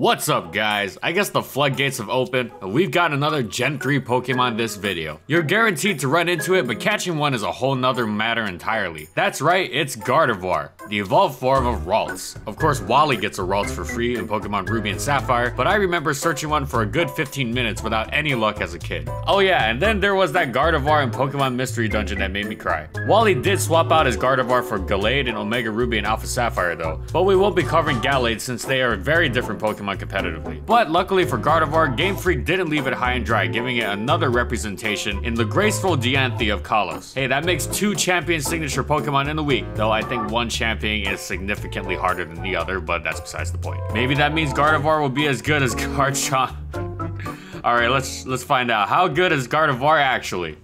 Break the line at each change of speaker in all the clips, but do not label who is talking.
What's up guys? I guess the floodgates have opened and we've got another Gen 3 Pokemon this video. You're guaranteed to run into it, but catching one is a whole nother matter entirely. That's right, it's Gardevoir, the evolved form of Ralts. Of course, Wally gets a Ralts for free in Pokemon Ruby and Sapphire, but I remember searching one for a good 15 minutes without any luck as a kid. Oh yeah, and then there was that Gardevoir in Pokemon Mystery Dungeon that made me cry. Wally did swap out his Gardevoir for Gallade in Omega Ruby and Alpha Sapphire though, but we won't be covering Gallade since they are very different Pokemon Pokemon competitively. But luckily for Gardevoir, Game Freak didn't leave it high and dry, giving it another representation in the graceful Diantha of Kalos. Hey, that makes two champion signature Pokemon in the week, though I think one champion is significantly harder than the other, but that's besides the point. Maybe that means Gardevoir will be as good as Garchomp. Alright, let's let's find out. How good is Gardevoir actually?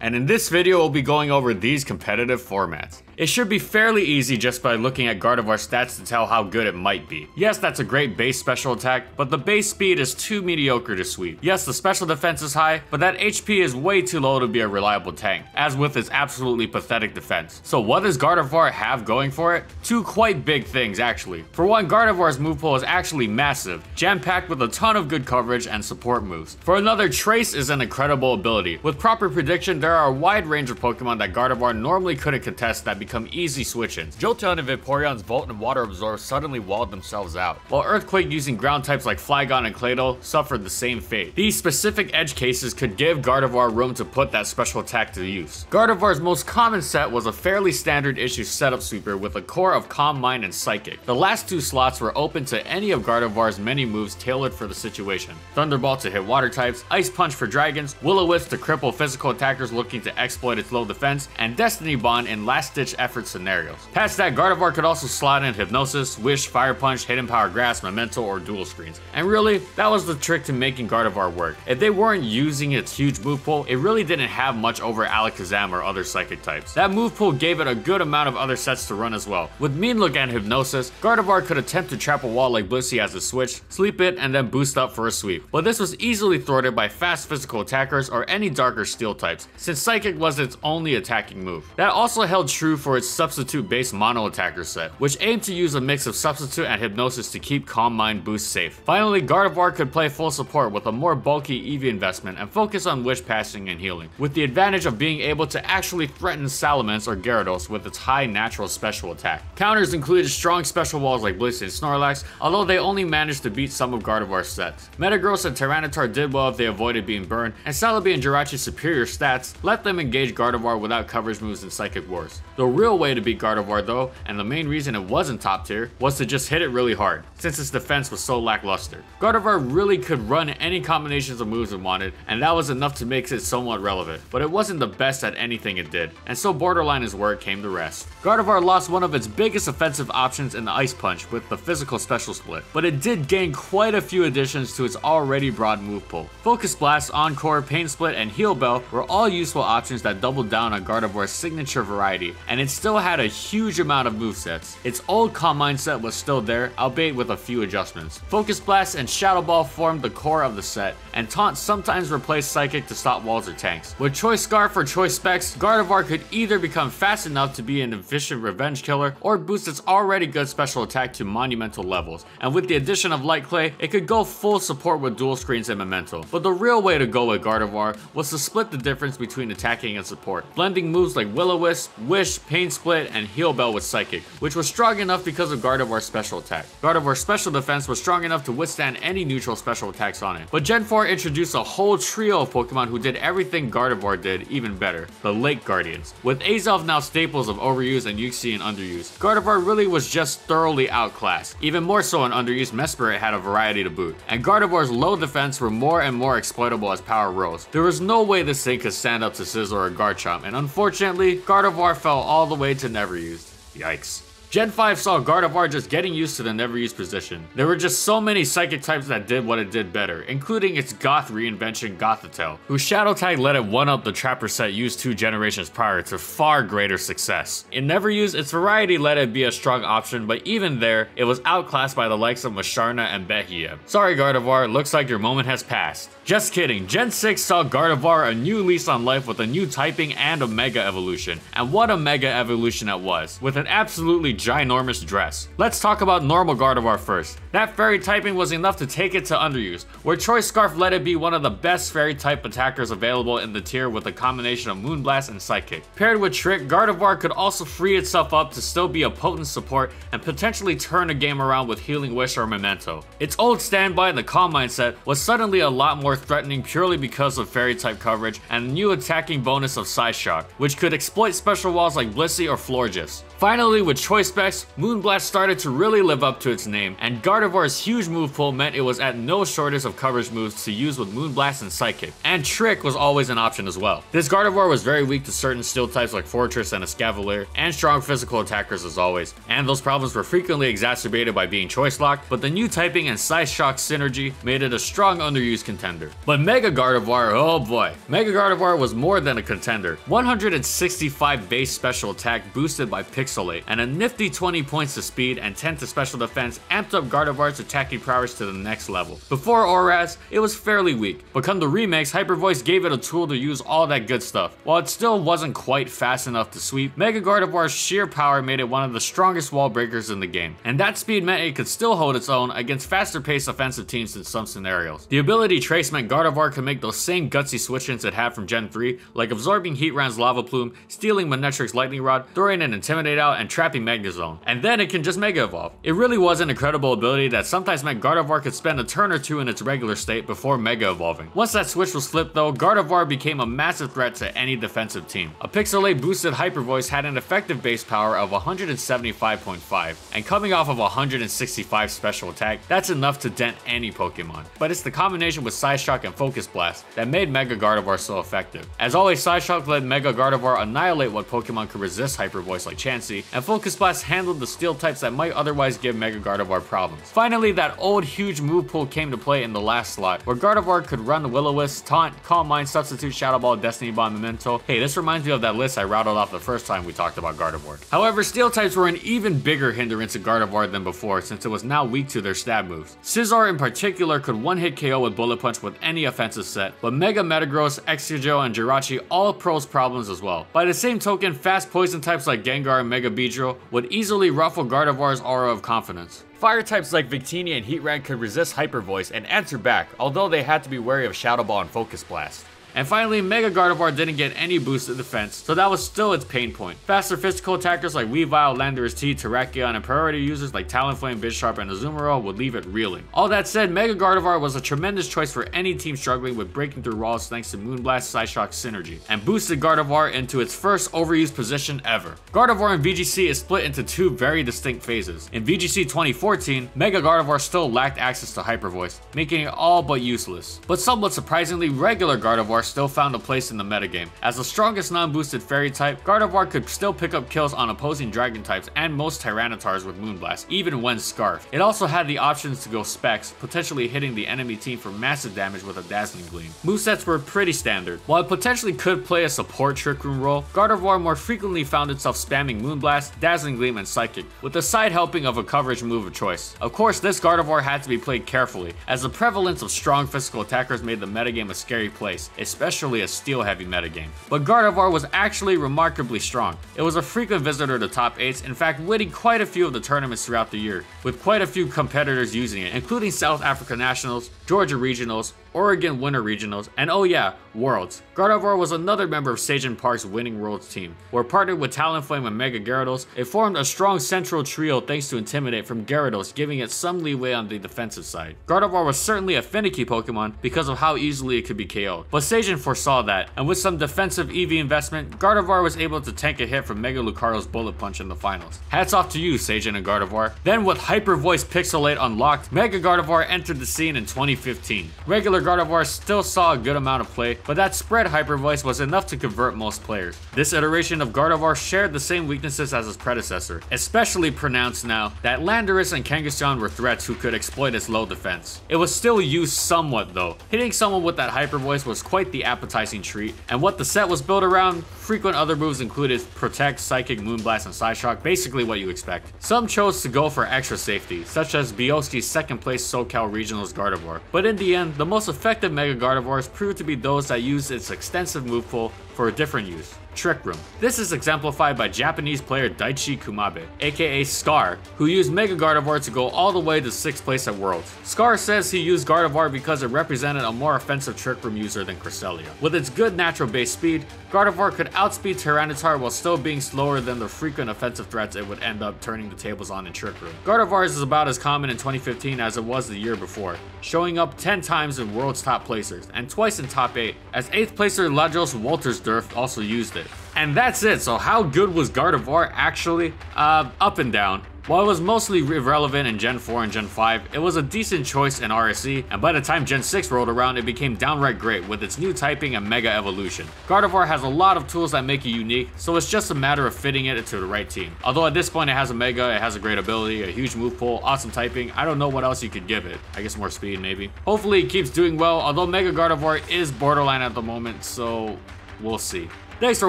And in this video, we'll be going over these competitive formats. It should be fairly easy just by looking at Gardevoir's stats to tell how good it might be. Yes, that's a great base special attack, but the base speed is too mediocre to sweep. Yes, the special defense is high, but that HP is way too low to be a reliable tank, as with its absolutely pathetic defense. So what does Gardevoir have going for it? Two quite big things actually. For one, Gardevoir's move pool is actually massive, jam-packed with a ton of good coverage and support moves. For another, Trace is an incredible ability. With proper prediction, there are a wide range of Pokemon that Gardevoir normally couldn't contest that become easy switch-ins. Jolteon and Vaporeon's Volt and Water Absorb suddenly walled themselves out, while Earthquake using ground types like Flygon and Claydol suffered the same fate. These specific edge cases could give Gardevoir room to put that special attack to use. Gardevoir's most common set was a fairly standard issue setup sweeper with a core of Calm Mind and Psychic. The last two slots were open to any of Gardevoir's many moves tailored for the situation. Thunderbolt to hit water types, Ice Punch for dragons, Will-O-Wisp to cripple physical attackers looking to exploit its low defense, and Destiny Bond in last-ditch effort scenarios. Past that, Gardevoir could also slot in Hypnosis, Wish, Fire Punch, Hidden Power Grass, Memento, or Dual Screens. And really, that was the trick to making Gardevoir work. If they weren't using its huge move pool, it really didn't have much over Alakazam or other psychic types. That move pool gave it a good amount of other sets to run as well. With Mean Look and Hypnosis, Gardevoir could attempt to trap a wall like Blissey as a switch, sleep it, and then boost up for a sweep. But this was easily thwarted by fast physical attackers or any darker steel types, since Psychic was its only attacking move. That also held true for its substitute-based mono attacker set, which aimed to use a mix of substitute and hypnosis to keep Calm Mind boost safe. Finally, Gardevoir could play full support with a more bulky EV investment and focus on wish passing and healing, with the advantage of being able to actually threaten Salamence or Gyarados with its high natural special attack. Counters included strong special walls like Blissey and Snorlax, although they only managed to beat some of Gardevoir's sets. Metagross and Tyranitar did well if they avoided being burned, and Celebi and Jirachi's superior stats let them engage Gardevoir without coverage moves and Psychic Wars. The real way to beat Gardevoir though, and the main reason it wasn't top tier, was to just hit it really hard, since its defense was so lackluster. Gardevoir really could run any combinations of moves it wanted, and that was enough to make it somewhat relevant, but it wasn't the best at anything it did, and so borderline is where it came to rest. Gardevoir lost one of its biggest offensive options in the Ice Punch with the physical special split, but it did gain quite a few additions to its already broad move pool. Focus Blast, Encore, Pain Split, and Heal Bell were all useful options that doubled down on Gardevoir's signature variety, and it still had a huge amount of movesets. Its old Calm Mind set was still there, albeit with a few adjustments. Focus Blast and Shadow Ball formed the core of the set, and Taunt sometimes replaced Psychic to stop walls or tanks. With Choice Scarf or Choice Specs, Gardevoir could either become fast enough to be an efficient revenge killer, or boost its already good special attack to monumental levels. And with the addition of Light Clay, it could go full support with dual screens and Memento. But the real way to go with Gardevoir was to split the difference between attacking and support, blending moves like Will-O-Wisp, Wish, Pain Split, and Heal Bell with Psychic, which was strong enough because of Gardevoir's special attack. Gardevoir's special defense was strong enough to withstand any neutral special attacks on it. But Gen 4 introduced a whole trio of Pokemon who did everything Gardevoir did even better, the Lake Guardians. With Azelf now staples of overuse and Uxie in underuse, Gardevoir really was just thoroughly outclassed. Even more so in underuse, Mesprit had a variety to boot. And Gardevoir's low defense were more and more exploitable as power rose. There was no way this thing could stand up to Scizor or Garchomp, and unfortunately, Gardevoir fell all the way to never used. Yikes. Gen 5 saw Gardevoir just getting used to the never used position. There were just so many psychic types that did what it did better, including its goth reinvention Gothitelle, whose Shadow Tag let it one up the Trapper set used two generations prior to far greater success. In never used, its variety let it be a strong option, but even there, it was outclassed by the likes of Musharna and Beheeyem. Sorry Gardevoir, looks like your moment has passed. Just kidding, Gen 6 saw Gardevoir a new lease on life with a new typing and a Mega Evolution, and what a Mega Evolution it was, with an absolutely ginormous dress. Let's talk about normal Gardevoir first. That fairy typing was enough to take it to underuse, where Choice Scarf let it be one of the best fairy type attackers available in the tier with a combination of Moonblast and Psychic. Paired with Trick, Gardevoir could also free itself up to still be a potent support and potentially turn a game around with Healing Wish or Memento. Its old standby, the Calm Mindset, was suddenly a lot more threatening purely because of fairy type coverage and the new attacking bonus of Psyshock, which could exploit special walls like Blissey or Florges. Finally, with Choice Specs, Moonblast started to really live up to its name, and Gardevoir's huge move pool meant it was at no shortage of coverage moves to use with Moonblast and Psychic, and Trick was always an option as well. This Gardevoir was very weak to certain steel types like Forretress and Escavalier, and strong physical attackers as always, and those problems were frequently exacerbated by being choice locked, but the new typing and Psyshock synergy made it a strong underused contender. But Mega Gardevoir, oh boy. Mega Gardevoir was more than a contender. 165 base special attack boosted by Pixel And a nifty 20 points to speed and 10 to special defense amped up Gardevoir's attacking prowess to the next level. Before ORAS, it was fairly weak, but come the remakes, Hyper Voice gave it a tool to use all that good stuff. While it still wasn't quite fast enough to sweep, Mega Gardevoir's sheer power made it one of the strongest wall breakers in the game, and that speed meant it could still hold its own against faster paced offensive teams in some scenarios. The ability Trace meant Gardevoir could make those same gutsy switch-ins it had from Gen 3, like absorbing Heatran's Lava Plume, stealing Manectric's Lightning Rod, throwing an Intimidate out and trapping Magnezone. And then it can just Mega Evolve. It really was an incredible ability that sometimes meant Gardevoir could spend a turn or two in its regular state before Mega Evolving. Once that switch was flipped though, Gardevoir became a massive threat to any defensive team. A Pixelate boosted Hyper Voice had an effective base power of 175.5, and coming off of 165 special attack, that's enough to dent any Pokemon. But it's the combination with Psyshock and Focus Blast that made Mega Gardevoir so effective. As always, Psyshock let Mega Gardevoir annihilate what Pokemon could resist Hyper Voice like Chansey, and Focus Blast handled the steel types that might otherwise give Mega Gardevoir problems. Finally, that old huge move pool came to play in the last slot, where Gardevoir could run Will-O-Wisp, Taunt, Calm Mind, Substitute, Shadow Ball, Destiny Bond, Memento. Hey, this reminds me of that list I rattled off the first time we talked about Gardevoir. However, steel types were an even bigger hindrance to Gardevoir than before since it was now weak to their stab moves. Scizor in particular could one-hit KO with Bullet Punch with any offensive set, but Mega Metagross, Excadrill, and Jirachi all pose problems as well. By the same token, fast poison types like Gengar and Mega Beedrill would easily ruffle Gardevoir's aura of confidence. Fire types like Victini and Heatran could resist Hyper Voice and answer back, although they had to be wary of Shadow Ball and Focus Blast. And finally, Mega Gardevoir didn't get any boost to defense, so that was still its pain point. Faster physical attackers like Weavile, Landorus T, Terrakion, and priority users like Talonflame, Bisharp, and Azumarill would leave it reeling. All that said, Mega Gardevoir was a tremendous choice for any team struggling with breaking through walls thanks to Moonblast Psyshock synergy, and boosted Gardevoir into its first overused position ever. Gardevoir in VGC is split into two very distinct phases. In VGC 2014, Mega Gardevoir still lacked access to Hyper Voice, making it all but useless. But somewhat surprisingly, regular Gardevoir still found a place in the metagame. As the strongest non-boosted fairy type, Gardevoir could still pick up kills on opposing dragon types and most Tyranitars with Moonblast, even when Scarf. It also had the options to go Specs, potentially hitting the enemy team for massive damage with a Dazzling Gleam. Movesets were pretty standard. While it potentially could play a support Trick Room role, Gardevoir more frequently found itself spamming Moonblast, Dazzling Gleam, and Psychic, with the side helping of a coverage move of choice. Of course, this Gardevoir had to be played carefully, as the prevalence of strong physical attackers made the metagame a scary place, especially a steel-heavy metagame. But Gardevoir was actually remarkably strong. It was a frequent visitor to top 8s, in fact winning quite a few of the tournaments throughout the year, with quite a few competitors using it, including South Africa Nationals, Georgia Regionals, Oregon Winter Regionals, and oh yeah, Worlds. Gardevoir was another member of Sejun Park's winning Worlds team, where partnered with Talonflame and Mega Gyarados, it formed a strong central trio thanks to Intimidate from Gyarados, giving it some leeway on the defensive side. Gardevoir was certainly a finicky Pokemon because of how easily it could be KO'd, but Sejun foresaw that, and with some defensive EV investment, Gardevoir was able to tank a hit from Mega Lucario's Bullet Punch in the finals. Hats off to you, Sejun and Gardevoir. Then with Hyper Voice Pixelate unlocked, Mega Gardevoir entered the scene in 2015. Regular Gardevoir still saw a good amount of play, but that spread Hyper Voice was enough to convert most players. This iteration of Gardevoir shared the same weaknesses as its predecessor, especially pronounced now that Landorus and Kangaskhan were threats who could exploit its low defense. It was still used somewhat though. Hitting someone with that Hyper Voice was quite the appetizing treat, and what the set was built around, frequent other moves included Protect, Psychic, Moonblast, and Psyshock, basically what you expect. Some chose to go for extra safety, such as Bioski's second place SoCal Regionals Gardevoir, but in the end, the most effective Mega Gardevoirs proved to be those that used its extensive move pool for a different use. Trick Room. This is exemplified by Japanese player Daichi Kumabe, aka Scar, who used Mega Gardevoir to go all the way to 6th place at Worlds. Scar says he used Gardevoir because it represented a more offensive Trick Room user than Cresselia. With its good natural base speed, Gardevoir could outspeed Tyranitar while still being slower than the frequent offensive threats it would end up turning the tables on in Trick Room. Gardevoir is about as common in 2015 as it was the year before, showing up 10 times in World's top placers and twice in top 8, as 8th placer Lajos Woltersdorf also used it. And that's it, so how good was Gardevoir actually? Uh, up and down. While it was mostly irrelevant in Gen 4 and Gen 5, it was a decent choice in RSE, and by the time Gen 6 rolled around, it became downright great with its new typing and Mega Evolution. Gardevoir has a lot of tools that make it unique, so it's just a matter of fitting it into the right team. Although at this point it has a Mega, it has a great ability, a huge move pool, awesome typing, I don't know what else you could give it. I guess more speed maybe. Hopefully it keeps doing well, although Mega Gardevoir is borderline at the moment, so we'll see. Thanks for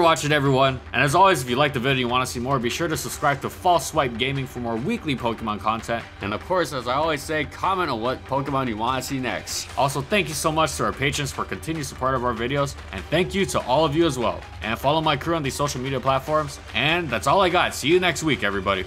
watching everyone, and as always if you liked the video and you want to see more, be sure to subscribe to False Swipe Gaming for more weekly Pokemon content, and of course as I always say, comment on what Pokemon you want to see next. Also thank you so much to our patrons for continued support of our videos, and thank you to all of you as well. And follow my crew on these social media platforms, and that's all I got. See you next week everybody.